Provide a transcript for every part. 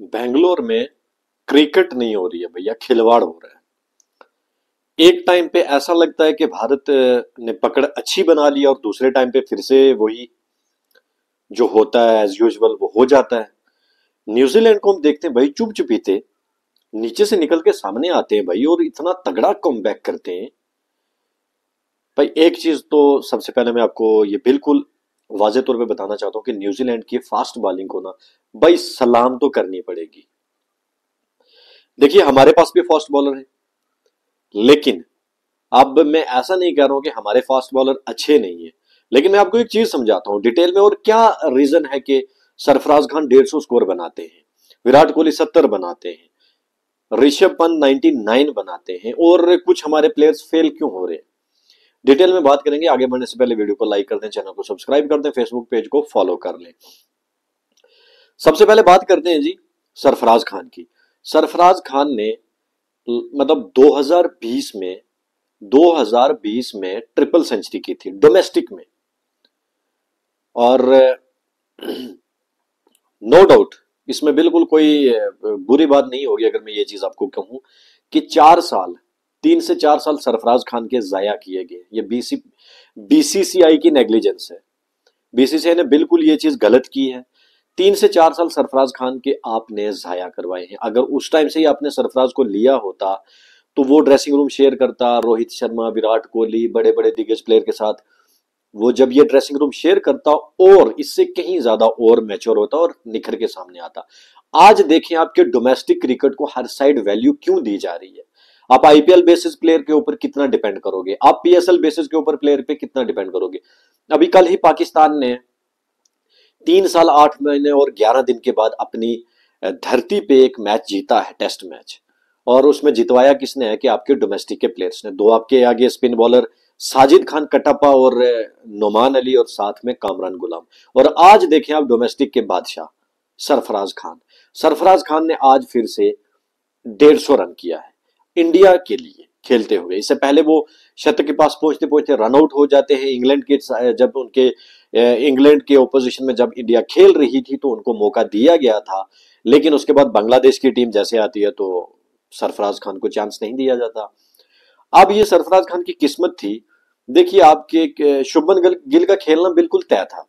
बेंगलोर में क्रिकेट नहीं हो रही है भैया, खिलवाड़ हो रहा है। एक टाइम पे ऐसा लगता है कि भारत ने पकड़ अच्छी बना ली और दूसरे टाइम पे फिर से वही जो होता है एज यूजल वो हो जाता है। न्यूजीलैंड को हम देखते हैं, भाई चुप चुपीते नीचे से निकल के सामने आते हैं भाई और इतना तगड़ा कम करते हैं। भाई, एक चीज़ तो सबसे पहले मैं आपको ये बिल्कुल वाजे तौर पे बताना चाहता हूँ कि न्यूजीलैंड की फास्ट बॉलिंग को ना, भाई सलाम तो करनी पड़ेगी। देखिए, हमारे पास भी फास्ट बॉलर है, लेकिन अब मैं ऐसा नहीं कह रहा हूँ कि हमारे फास्ट बॉलर अच्छे नहीं है, लेकिन मैं आपको एक चीज़ समझाता हूँ डिटेल में और क्या रीजन है कि सरफराज खान डेढ़ सौ स्कोर बनाते हैं, विराट कोहली सत्तर बनाते हैं, ऋषभ पंत 99 बनाते हैं और कुछ हमारे प्लेयर्स फेल क्यों हो रहे हैं। डिटेल में बात करेंगे, आगे बढ़ने से पहले वीडियो को लाइक कर दें, चैनल को सब्सक्राइब कर दें, फेसबुक पेज को फॉलो कर लें। सबसे पहले बात करते हैं जी सरफराज खान की। सरफराज खान ने मतलब 2020 में 2020 में ट्रिपल सेंचुरी की थी, डोमेस्टिक में। और, नो डाउट, इसमें बिल्कुल कोई बुरी बात नहीं होगी अगर मैं ये चीज़ आपको कहूँ कि चार साल तीन से चार साल सरफराज खान के जाया किए गए। ये बीसी बीसीसीआई की नेग्लिजेंस है। बीसीसीआई ने बिल्कुल ये चीज़ गलत की है। तीन से चार साल सरफराज खान के आपने जाया करवाए हैं। अगर उस टाइम से ही आपने सरफराज को लिया होता तो वो ड्रेसिंग रूम शेयर करता, रोहित शर्मा, विराट कोहली बड़े बड़े दिग्गज प्लेयर के साथ, वो जब ये ड्रेसिंग रूम शेयर करता और इससे कहीं ज़्यादा और मैच्योर होता और निखर के सामने आता। आज देखें आपके डोमेस्टिक क्रिकेट को हर साइड वैल्यू क्यों दी जा रही है? आप आईपीएल बेसिस प्लेयर के ऊपर कितना डिपेंड करोगे? आप पीएसएल बेसिस के ऊपर प्लेयर पे कितना डिपेंड करोगे? अभी कल ही पाकिस्तान ने तीन साल, आठ महीने और ग्यारह दिन के बाद अपनी धरती पे एक मैच जीता है टेस्ट मैच और उसमें जितवाया किसने है कि आपके डोमेस्टिक के प्लेयर्स ने। दो आपके आगे स्पिन बॉलर साजिद खान, कटप्पा और नोमान अली और साथ में कामरान गुलाम। और आज देखें आप डोमेस्टिक के बादशाह सरफराज खान। सरफराज खान ने आज फिर से डेढ़ सौ रन किया है। इंडिया के लिए खेलते हुए। इससे पहले वो शतक के पास पहुँचते पहुँचते रन आउट हो जाते हैं। इंग्लैंड के जब उनके इंग्लैंड के ओपोजिशन में जब इंडिया खेल रही थी तो उनको मौका दिया गया था। लेकिन उसके बाद बांग्लादेश की टीम जैसे आती है तो सरफराज खान को चांस नहीं दिया जाता। अब ये सरफराज खान की किस्मत थी। देखिए, आपके शुभमन गिल का खेलना बिल्कुल तय था।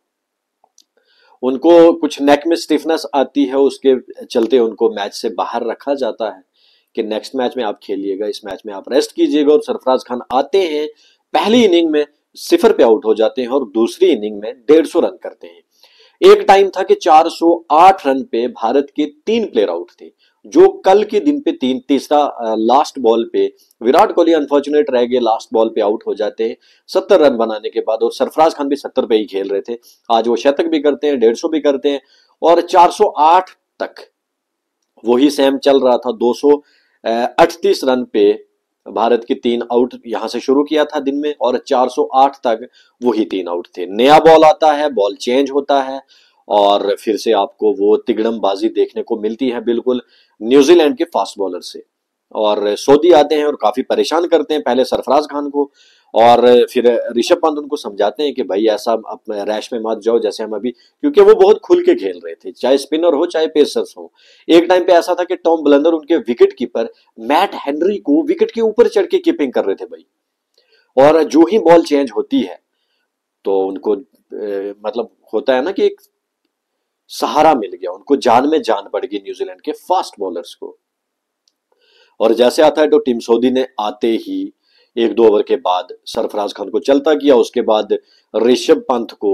उनको कुछ नेक में स्टिफनेस आती है, उसके चलते उनको मैच से बाहर रखा जाता है। कि नेक्स्ट मैच में आप खेलिएगा, इस मैच में आप रेस्ट कीजिएगा और सरफराज खान आते हैं, पहली इनिंग में सिफर पे आउट हो जाते हैं और दूसरी इनिंग में डेढ़ सौ रन करते हैं। एक टाइम था कि 408 रन पे भारत के तीन प्लेयर आउट थे, जो कल के दिन पे तीन, तीसरा लास्ट बॉल पे विराट कोहली अनफॉर्चुनेट रह गए लास्ट बॉल पे आउट हो जाते हैं। सत्तर रन बनाने के बाद और सरफराज खान भी सत्तर पे ही खेल रहे थे। आज वो शतक भी करते हैं, डेढ़ भी करते हैं और 408 तक वही सेम चल रहा था 200 अड़तीस रन पे भारत की तीन आउट यहाँ से शुरू किया था दिन में और 408 तक वही तीन आउट थे। नया बॉल आता है, बॉल चेंज होता है और फिर से आपको वो तिगड़म बाजी देखने को मिलती है बिल्कुल न्यूजीलैंड के फास्ट बॉलर से। और सऊदी आते हैं और काफ़ी परेशान करते हैं पहले सरफराज खान को और फिर ऋषभ पंत उनको समझाते हैं कि भाई ऐसा रैश में मत जाओ जैसे हम अभी क्योंकि वो बहुत खुल के खेल रहे थे चाहे स्पिनर हो चाहे पेसर्स हो। एक टाइम पे ऐसा था कि टॉम ब्लंदर उनके विकेट कीपर मैट हेनरी को विकेट के ऊपर चढ़ के कीपिंग कर रहे थे भाई। और जो ही बॉल चेंज होती है तो उनको ए, मतलब होता है ना कि एक सहारा मिल गया उनको जान में जान पड़ गई न्यूजीलैंड के फास्ट बॉलर्स को। और जैसे आता है तो टीम सोदी ने आते ही एक दो ओवर के बाद सरफराज खान को चलता किया उसके बाद ऋषभ पंत को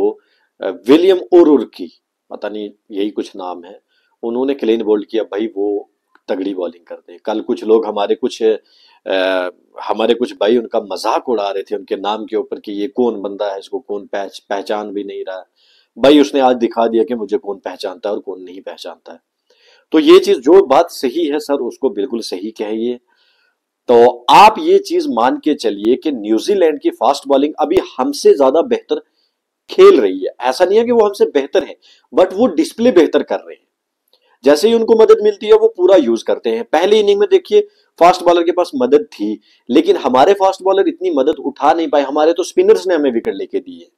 विलियम ओरुर की पता नहीं यही कुछ नाम है उन्होंने क्लीन बोल्ड किया। भाई वो तगड़ी बॉलिंग करते हैं। कल कुछ लोग हमारे कुछ आ, हमारे कुछ भाई उनका मज़ाक उड़ा रहे थे उनके नाम के ऊपर कि ये कौन बंदा है इसको कौन पहच, पहचान भी नहीं रहा। भाई उसने आज दिखा दिया कि मुझे कौन पहचानता है और कौन नहीं पहचानता है। तो ये चीज़ जो बात सही है सर उसको बिल्कुल सही कहिए। तो आप ये चीज़ मान के चलिए कि न्यूजीलैंड की फास्ट बॉलिंग अभी हमसे ज़्यादा बेहतर खेल रही है। ऐसा नहीं है कि वो हमसे बेहतर है, बट वो डिस्प्ले बेहतर कर रहे हैं। जैसे ही उनको मदद मिलती है, वो पूरा यूज़ करते हैं। पहली इनिंग में देखिए, फास्ट बॉलर के पास मदद थी, लेकिन हमारे फास्ट बॉलर इतनी मदद उठा नहीं पाए। हमारे तो स्पिनर्स ने हमें विकेट लेके दिए।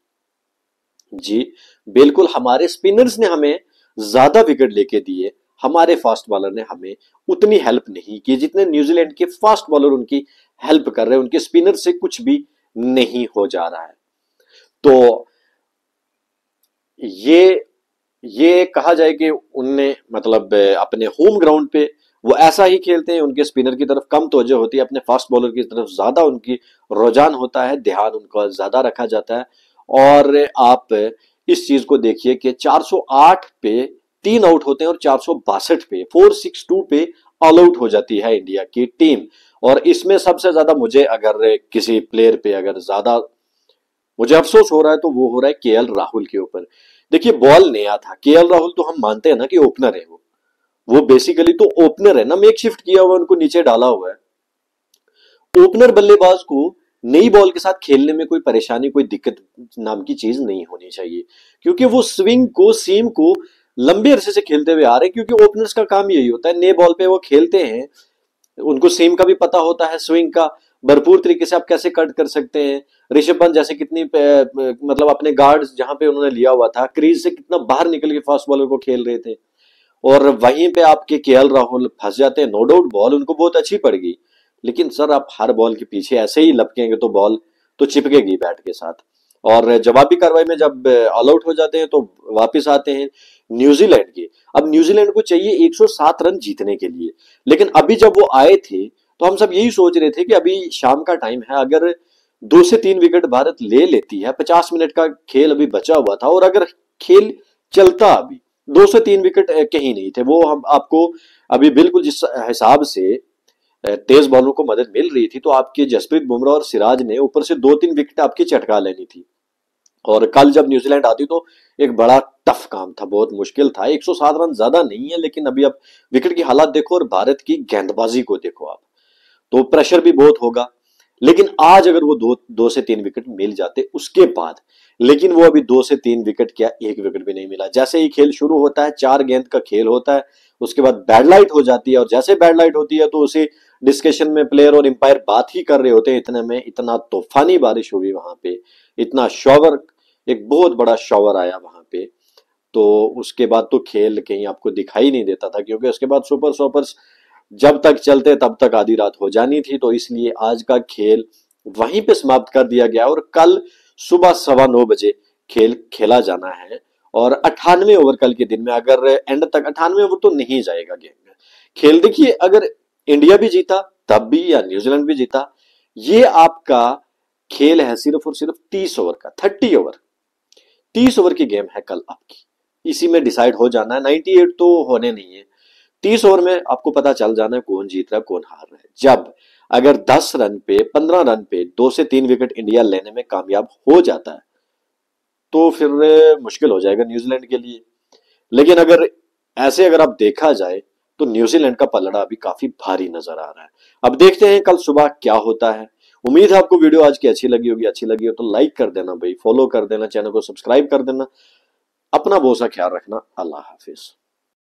जी, बिल्कुल, हमारे स्पिनर्स ने हमें ज़्यादा विकेट लेके दिए। हमारे फास्ट बॉलर ने हमें उतनी हेल्प नहीं की, जितने न्यूजीलैंड के फास्ट बॉलर उनकी हेल्प कर रहे हैं, उनके स्पिनर से कुछ भी नहीं हो जा रहा है। तो ये ये कहा जाए कि उनने मतलब अपने होम ग्राउंड पे वो ऐसा ही खेलते हैं, उनके स्पिनर की तरफ़ कम तोजह होती है, अपने फास्ट बॉलर की तरफ़ ज़्यादा उनकी रुझान होता है, ध्यान उनका ज़्यादा रखा जाता है। और आप इस चीज़ को देखिए कि 408 पे तीन आउट होते हैं और चार सौ बासठ पे 462 पे ऑल आउट हो जाती है इंडिया की टीम। और इसमें सबसे ज़्यादा मुझे अगर किसी प्लेयर पे अगर ज़्यादा मुझे अफसोस हो रहा है तो वो हो रहा है के राहुल के ऊपर। देखिए, बॉल नया था। केएल राहुल तो हम मानते हैं ना कि ओपनर है वो। वो बेसिकली तो ओपनर है ना। मेक शिफ्ट किया हुआ उनको नीचे डाला हुआ है। ओपनर बल्लेबाज को नई बॉल के साथ खेलने में कोई परेशानी, कोई दिक्कत नाम की चीज़ नहीं होनी चाहिए। क्योंकि वो स्विंग को सीम को लंबे अरसे से खेलते हुए आ रहे हैं, क्योंकि ओपनर्स का काम यही होता है। नए बॉल पे वो खेलते हैं, उनको सीम का भी पता होता है स्विंग का। भरपूर तरीके से आप कैसे कट कर सकते हैं। ऋषभ पंत जैसे कितनी मतलब अपने गार्ड जहाँ पे उन्होंने लिया हुआ था क्रीज से कितना बाहर निकल के फास्ट बॉलर को खेल रहे थे। और वहीं पे आपके के राहुल फंस जाते हैं नो डाउट बॉल उनको बहुत अच्छी पड़ गई लेकिन सर, आप हर बॉल के पीछे ऐसे ही लपकेंगे तो बॉल तो चिपकेगी बैट के साथ। और जवाबी कार्रवाई में जब ऑल आउट हो जाते हैं तो वापस आते हैं न्यूजीलैंड के। अब न्यूजीलैंड को चाहिए 107 रन जीतने के लिए। लेकिन अभी जब वो आए थे तो हम सब यही सोच रहे थे कि अभी शाम का टाइम है, अगर दो से तीन विकेट भारत ले लेती है, पचास मिनट का खेल अभी बचा हुआ था, और अगर खेल चलता अभी, दो से तीन विकेट कहीं नहीं थे, वो हम आपको अभी बिल्कुल जिस हिसाब से तेज बॉलों को मदद मिल रही थी तो आपके जसप्रीत बुमराह और सिराज ने ऊपर से दो तीन विकेट आपकी चटका लेनी थी। और कल जब न्यूजीलैंड आती तो एक बड़ा टफ काम था, बहुत मुश्किल था। 107 रन ज़्यादा नहीं है, लेकिन अभी अब विकेट की हालात देखो और भारत की गेंदबाजी को देखो आप तो प्रेशर भी बहुत होगा। लेकिन आज अगर वो दो दो से तीन विकेट मिल जाते, उसके बाद लेकिन वो अभी दो से तीन विकेट क्या एक विकेट भी नहीं मिला। जैसे ही खेल शुरू होता है, चार गेंद का खेल होता है, उसके बाद बैड लाइट हो जाती है और जैसे बैड लाइट होती है तो उसी डिस्कशन में प्लेयर और एम्पायर बात ही कर रहे होते हैं। इतने में इतना तूफानी बारिश हुई वहाँ पे, इतना शॉवर, एक बहुत बड़ा शॉवर आया वहाँ पे। तो उसके बाद तो खेल कहीं आपको दिखाई नहीं देता था क्योंकि उसके बाद सुपर सोपर्स जब तक चलते तब तक आधी रात हो जानी थी। तो इसलिए आज का खेल वहीं पे समाप्त कर दिया गया और कल सुबह सवा नौ बजे खेल खेला जाना है और अठानवे ओवर कल के दिन में अगर एंड तक अठानवे ओवर तो नहीं जाएगा गेम खेल देखिए, अगर इंडिया भी जीता, तब भी या न्यूजीलैंड भी जीता, ये आपका खेल है सिर्फ़ और सिर्फ़ तीस ओवर का थर्टी ओवर। तीस ओवर की गेम है कल आपकी। इसी में डिसाइड हो जाना है। नाइनटी एट तो होने नहीं है। तीस ओवर में आपको पता चल जाना है कौन जीत रहा है, कौन हार रहा है। जब अगर 10 रन पे 15 रन पे दो से तीन विकेट इंडिया लेने में कामयाब हो जाता है तो फिर मुश्किल हो जाएगा न्यूजीलैंड के लिए। लेकिन अगर ऐसे अगर आप देखा जाए तो न्यूजीलैंड का पलड़ा अभी काफ़ी भारी नज़र आ रहा है। अब देखते हैं कल सुबह क्या होता है। उम्मीद है आपको वीडियो आज की अच्छी लगी होगी। अच्छी लगी हो तो लाइक कर देना भाई, फॉलो कर देना, चैनल को सब्सक्राइब कर देना। अपना बहुत सा ख्याल रखना। अल्लाह हाफिज।